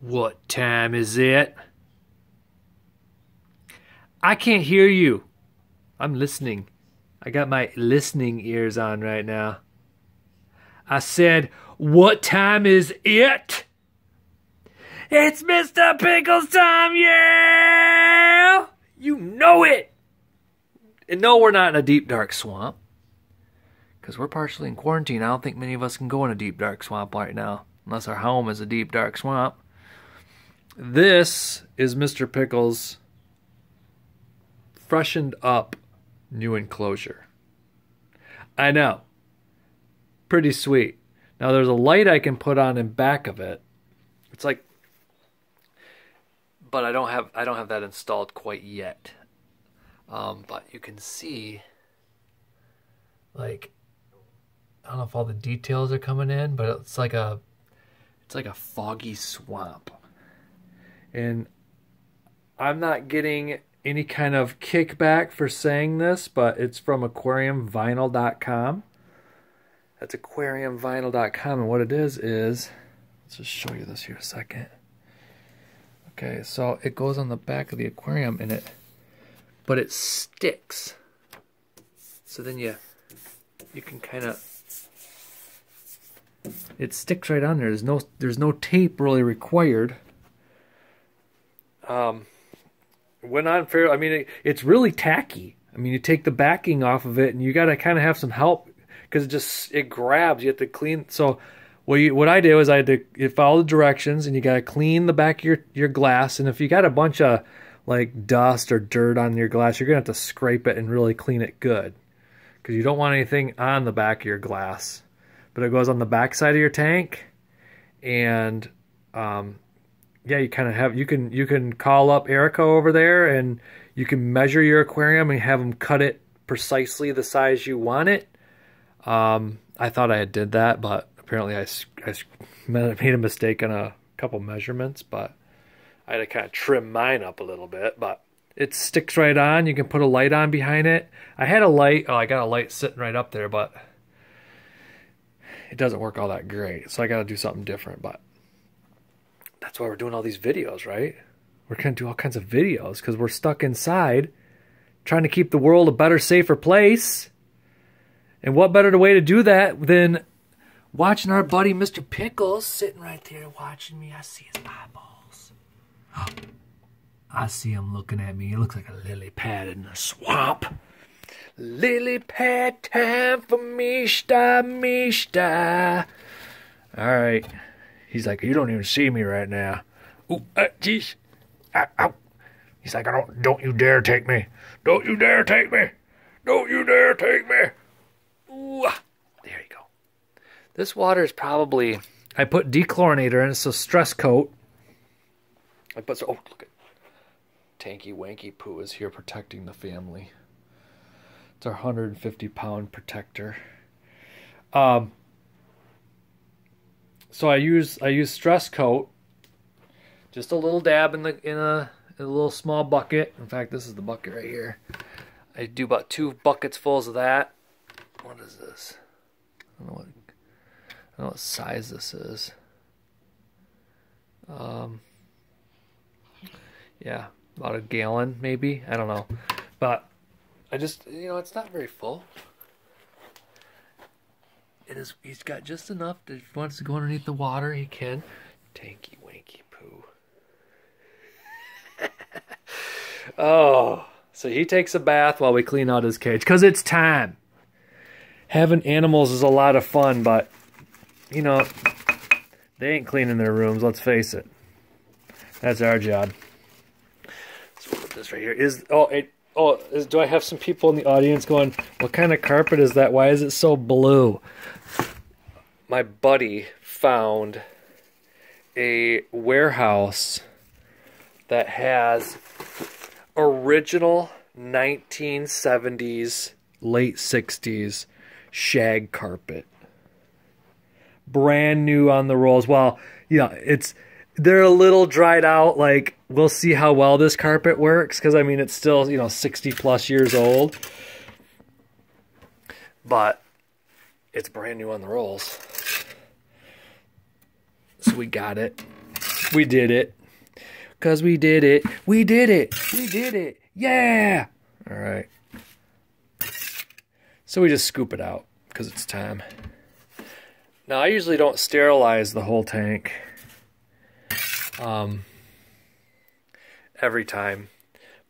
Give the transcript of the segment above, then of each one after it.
What time is it? I can't hear you. I'm listening. I got my listening ears on right now. I said, What time is it? It's Mr. Pickles time, yeah! You know it! And no, we're not in a deep, dark swamp. Because we're partially in quarantine. I don't think many of us can go in a deep, dark swamp right now. Unless our home is a deep, dark swamp. This is Mr. Pickles' freshened up new enclosure. I know. Pretty sweet. Now there's a light I can put on in back of it. It's like but I don't have I don't have that installed quite yet. Um, but you can see like I don't know if all the details are coming in, but it's like a it's like a foggy swamp. And I'm not getting any kind of kickback for saying this, but it's from aquariumvinyl.com. That's aquariumvinyl.com and what it is is let's just show you this here a second. Okay, so it goes on the back of the aquarium and it but it sticks. So then you you can kind of it sticks right on there. There's no there's no tape really required. Um went on fair I mean it, it's really tacky. I mean you take the backing off of it and you got to kind of have some help because it just it grabs. You have to clean so what you, what I did was I had to follow the directions and you got to clean the back of your, your glass. And if you got a bunch of like dust or dirt on your glass, you're going to have to scrape it and really clean it good because you don't want anything on the back of your glass. But it goes on the back side of your tank and um, yeah, you kind of have you can you can call up Erica over there and you can measure your aquarium and have them cut it precisely the size you want it. Um, I thought I had did that, but apparently I, I made a mistake on a couple measurements, but I had to kind of trim mine up a little bit, but it sticks right on. You can put a light on behind it. I had a light. Oh, I got a light sitting right up there, but it doesn't work all that great. So I got to do something different, but that's why we're doing all these videos, right? We're going to do all kinds of videos because we're stuck inside trying to keep the world a better, safer place. And what better way to do that than watching our buddy Mr. Pickles sitting right there watching me. I see his eyeballs. I see him looking at me. He looks like a lily pad in the swamp. Lily pad time for Mishta, Mishta. All right. He's like, you don't even see me right now. Ooh, uh, geez. Ow, ow. He's like, I don't, don't you dare take me. Don't you dare take me. Don't you dare take me. Ooh. There you go. This water is probably. I put dechlorinator in, so stress coat. I put. Oh, look at. Tanky Wanky Poo is here protecting the family. It's our 150 pound protector. Um. So I use I use stress coat. Just a little dab in the in a, in a little small bucket. In fact, this is the bucket right here. I do about two buckets fulls of that. What is this? I don't know what don't know what size this is. Um, yeah, about a gallon maybe. I don't know, but I just you know it's not very full. It is. He's got just enough that if he wants to go underneath the water, he can. Tanky wanky poo. oh, so he takes a bath while we clean out his cage because it's time. Having animals is a lot of fun, but you know, they ain't cleaning their rooms, let's face it. That's our job. Put this right here. Is oh it oh is, do I have some people in the audience going, what kind of carpet is that? Why is it so blue? My buddy found a warehouse that has original 1970s, late 60s shag carpet brand new on the rolls. Well, yeah, it's they're a little dried out. Like we'll see how well this carpet works because I mean it's still you know 60 plus years old, but it's brand new on the rolls. So we got it. We did it. Cause we did it. We did it. We did it. Yeah. All right. So we just scoop it out because it's time. Now I usually don't sterilize the whole tank. Um, every time.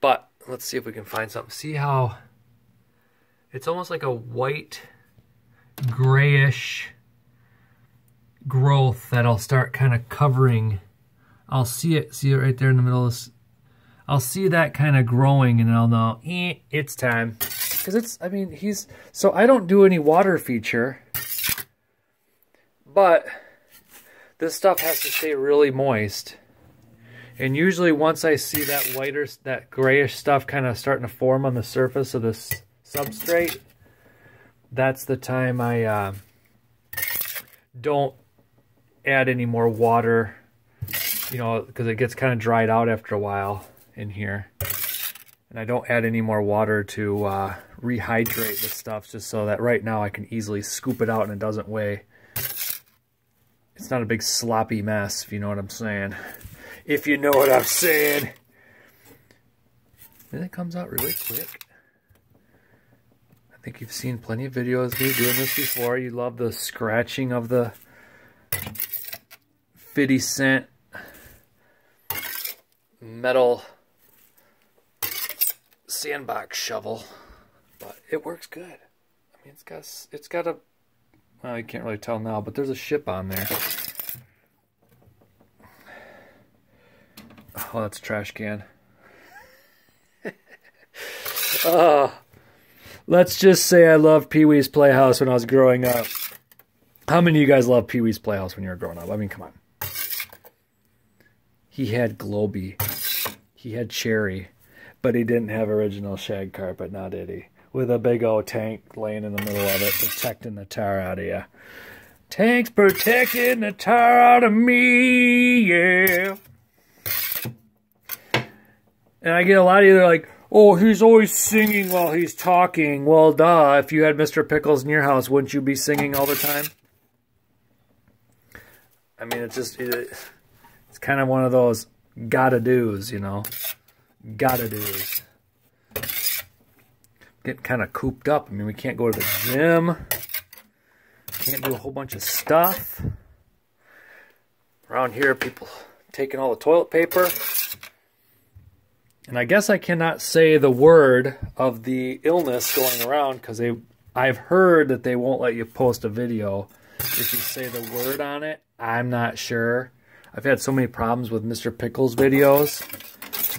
But let's see if we can find something. See how it's almost like a white, grayish growth that'll start kind of covering. I'll see it, see it right there in the middle of this. I'll see that kind of growing and I'll know, eh, it's time. Because it's, I mean, he's, so I don't do any water feature, but this stuff has to stay really moist. And usually once I see that whiter, that grayish stuff kind of starting to form on the surface of this substrate, that's the time I uh, don't add any more water, you know, because it gets kind of dried out after a while in here. And I don't add any more water to uh, rehydrate the stuff just so that right now I can easily scoop it out and it doesn't weigh. It's not a big sloppy mess, if you know what I'm saying if you know what I'm saying. And it comes out really quick. I think you've seen plenty of videos me doing this before. You love the scratching of the 50 cent metal sandbox shovel. But it works good. I mean, it's got, it's got a, well, you can't really tell now, but there's a ship on there. Oh, that's a trash can. uh, let's just say I loved Pee Wee's Playhouse when I was growing up. How many of you guys love Pee Wee's Playhouse when you were growing up? I mean, come on. He had Globey. He had Chairry. But he didn't have original shag carpet, now did he? With a big old tank laying in the middle of it, protecting the tar out of you. Tank's protecting the tar out of me, yeah. And I get a lot of you like, oh, he's always singing while he's talking. Well, duh. If you had Mr. Pickles in your house, wouldn't you be singing all the time? I mean, it's just, it, it's kind of one of those gotta do's, you know? Gotta do's. Getting kind of cooped up. I mean, we can't go to the gym. Can't do a whole bunch of stuff. Around here, people taking all the toilet paper. And I guess I cannot say the word of the illness going around because they I've heard that they won't let you post a video if you say the word on it. I'm not sure. I've had so many problems with Mr. Pickles videos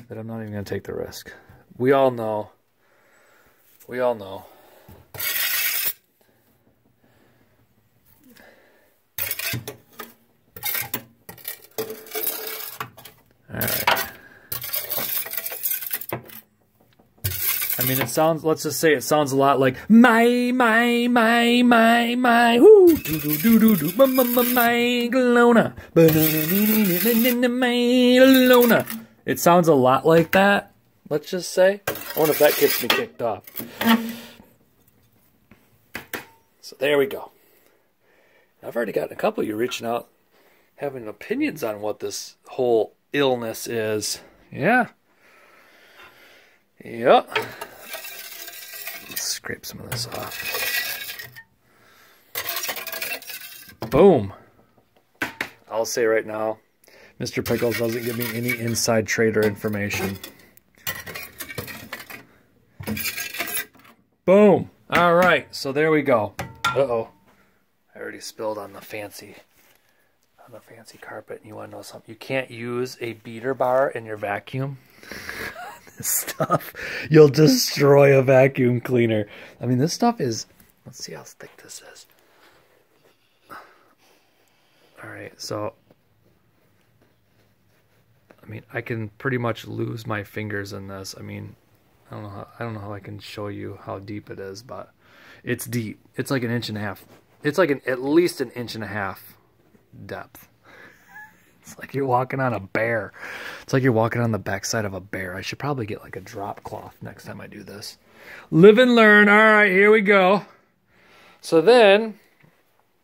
that I'm not even going to take the risk. We all know. We all know. I mean, it sounds, let's just say it sounds a lot like my, my, my, my, my, whoo, do, do, do, do, do, my, my, my, my, Galona, Galona. It sounds a lot like that, let's just say. I wonder if that gets me kicked off. So there we go. I've already gotten a couple of you reaching out, having opinions on what this whole illness is. Yeah. Yep scrape some of this off. Boom. I'll say right now, Mr. Pickles doesn't give me any inside trader information. Boom. All right, so there we go. Uh-oh. I already spilled on the fancy on the fancy carpet. And you want to know something? You can't use a beater bar in your vacuum. stuff, you'll destroy a vacuum cleaner. I mean, this stuff is, let's see how thick this is. All right, so, I mean, I can pretty much lose my fingers in this. I mean, I don't know how, I don't know how I can show you how deep it is, but it's deep. It's like an inch and a half. It's like an at least an inch and a half depth. It's like you're walking on a bear. It's like you're walking on the backside of a bear. I should probably get like a drop cloth next time I do this. Live and learn. All right, here we go. So then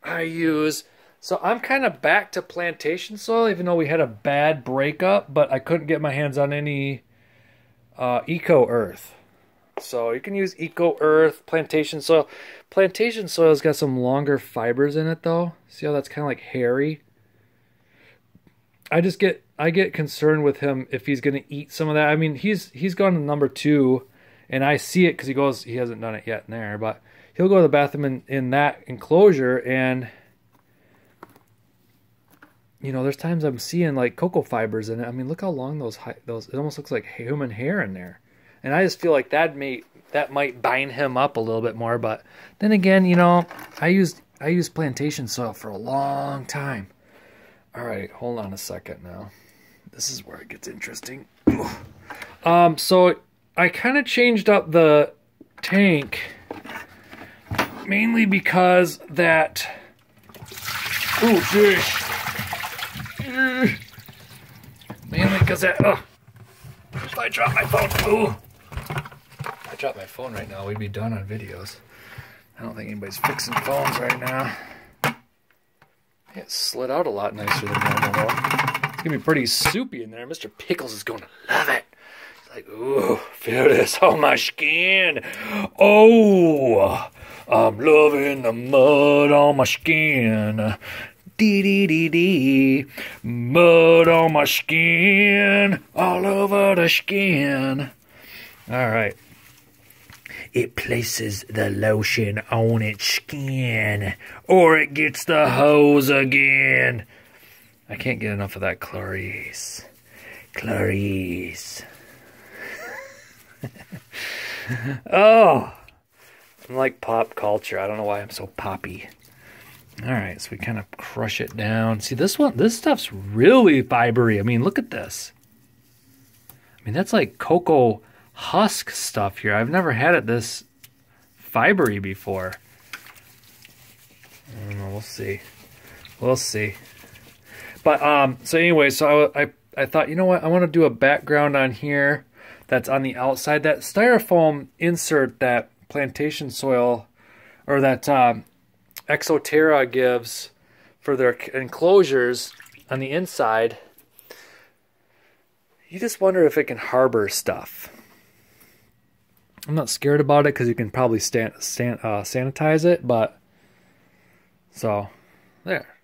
I use So I'm kind of back to plantation soil, even though we had a bad breakup, but I couldn't get my hands on any uh, eco earth. So you can use eco earth, plantation soil. Plantation soil's got some longer fibers in it though. See how that's kind of like hairy? I just get I get concerned with him if he's going to eat some of that. I mean, he's he's gone to number 2 and I see it cuz he goes he hasn't done it yet in there, but he'll go to the bathroom in, in that enclosure and you know, there's times I'm seeing like cocoa fibers in it. I mean, look how long those those it almost looks like human hair in there. And I just feel like that may that might bind him up a little bit more, but then again, you know, I used I used plantation soil for a long time. All right, hold on a second now. This is where it gets interesting. Um, so I kind of changed up the tank mainly because that. Oh, gosh. Mainly because that. Oh, I dropped my phone. Oh, I dropped my phone right now, we'd be done on videos. I don't think anybody's fixing phones right now. It slid out a lot nicer than normal. It's gonna be pretty soupy in there. Mr. Pickles is gonna love it. He's like, ooh, feel this on my skin. Oh, I'm loving the mud on my skin. Dee dee dee dee. Mud on my skin. All over the skin. All right. It places the lotion on its skin, or it gets the hose again. I can't get enough of that Clarice. Clarice. oh, I'm like pop culture. I don't know why I'm so poppy. All right, so we kind of crush it down. See, this one, this stuff's really fibery. I mean, look at this. I mean, that's like cocoa husk stuff here. I've never had it this fibery before. I don't know, we'll see. We'll see. But, um, so anyway, so I, I, I thought, you know what, I want to do a background on here that's on the outside. That styrofoam insert that plantation soil, or that um, Exo Terra gives for their enclosures on the inside, you just wonder if it can harbor stuff. I'm not scared about it because you can probably stand, stand, uh, sanitize it, but so there.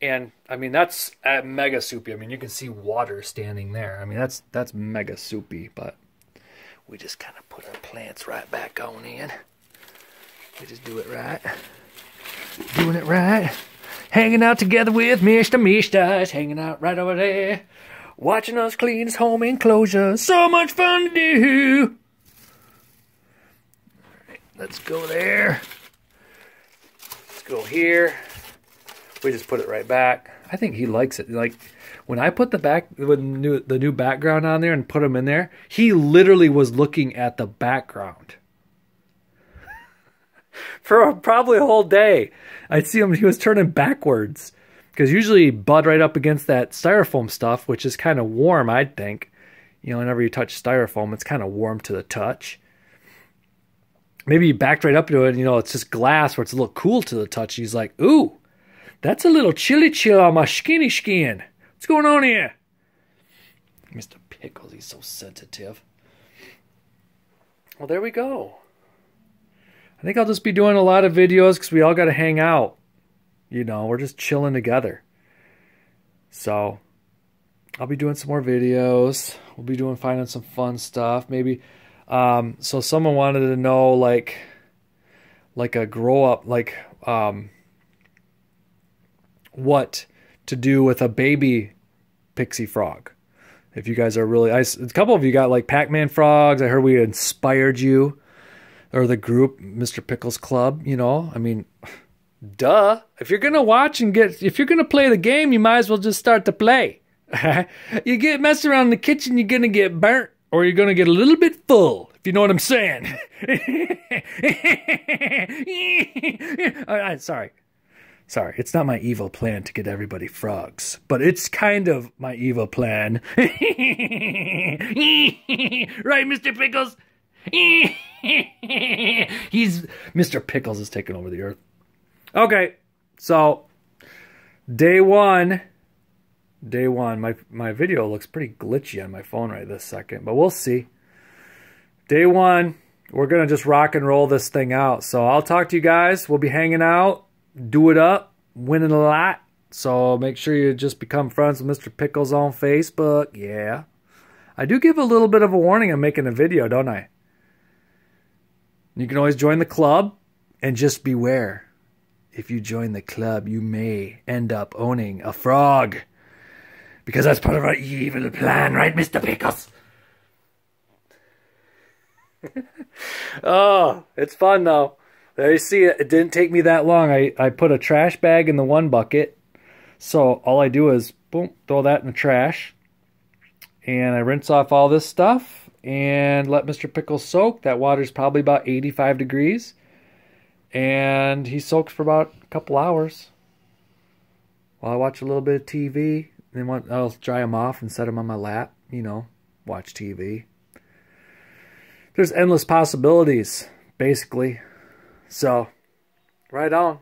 And I mean that's at mega soupy. I mean you can see water standing there. I mean that's that's mega soupy, but we just kind of put our plants right back on in. We just do it right. Doing it right. Hanging out together with Mr. Mishtas, hanging out right over there. Watching us clean his home enclosure. So much fun to do. Let's go there. Let's go here. We just put it right back. I think he likes it. Like when I put the back with new, the new background on there and put him in there, he literally was looking at the background for probably a whole day. I'd see him. He was turning backwards because usually bud right up against that styrofoam stuff, which is kind of warm. I'd think. You know, whenever you touch styrofoam, it's kind of warm to the touch maybe he backed right up to it and you know it's just glass where it's a little cool to the touch. He's like ooh that's a little chilly chill on my skinny skin. What's going on here? Mr pickles he's so sensitive. Well there we go. I think i'll just be doing a lot of videos because we all got to hang out. You know we're just chilling together. So i'll be doing some more videos. We'll be doing finding some fun stuff. Maybe um, so someone wanted to know like like a grow up like um, what to do with a baby pixie frog. If you guys are really, I, a couple of you got like Pac-Man frogs. I heard we inspired you, or the group Mr. Pickles Club. You know, I mean, duh. If you're gonna watch and get, if you're gonna play the game, you might as well just start to play. you get messed around in the kitchen, you're gonna get burnt or you're going to get a little bit full, if you know what I'm saying. uh, sorry. Sorry, it's not my evil plan to get everybody frogs, but it's kind of my evil plan. right, Mr. Pickles? He's Mr. Pickles is taking over the earth. Okay, So, day one, day one, my, my video looks pretty glitchy on my phone right this second, but we'll see. Day one, we're to just rock and roll this thing out. So I'll talk to you guys. We'll be hanging out, do it up, winning a lot. So make sure you just become friends with Mr. Pickles on Facebook. Yeah. I do give a little bit of a warning I'm making a video, don't I? You can always join the club and just beware. If you join the club, you may end up owning a frog. Because that's part of our evil plan, right, Mr. Pickles? oh, it's fun though. There you see it. It didn't take me that long. I, I put a trash bag in the one bucket. So all I do is boom, throw that in the trash. And I rinse off all this stuff and let Mr. Pickles soak. That water's probably about 85 degrees. And he soaks for about a couple hours. While I watch a little bit of TV. Then what, I'll dry him off and set him on my lap. You know, watch TV there's endless possibilities, basically. So, right on.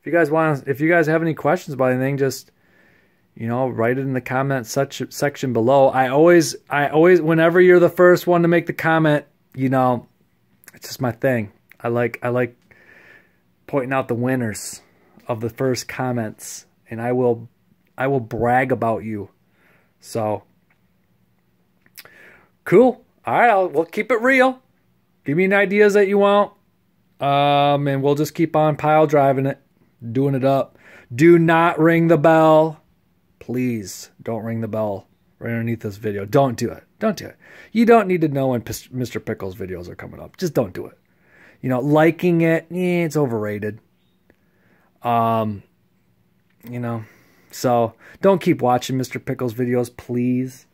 If you guys want, if you guys have any questions about anything, just you know, write it in the comment section below. I always, I always, whenever you're the first one to make the comment, you know, it's just my thing. I like, I like pointing out the winners of the first comments, and I will, I will brag about you. So, cool. All right, I'll, we'll keep it real. Give me any ideas that you want, um, and we'll just keep on pile driving it, doing it up. Do not ring the bell. Please don't ring the bell right underneath this video. Don't do it. Don't do it. You don't need to know when Mr. Pickles videos are coming up. Just don't do it. You know, liking it, eh, it's overrated. Um, you know, so don't keep watching Mr. Pickles videos, please.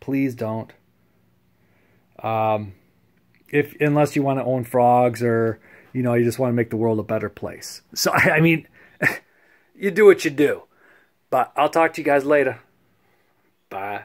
Please don't. Um, if unless you want to own frogs or you know you just want to make the world a better place. So I mean, you do what you do. But I'll talk to you guys later. Bye.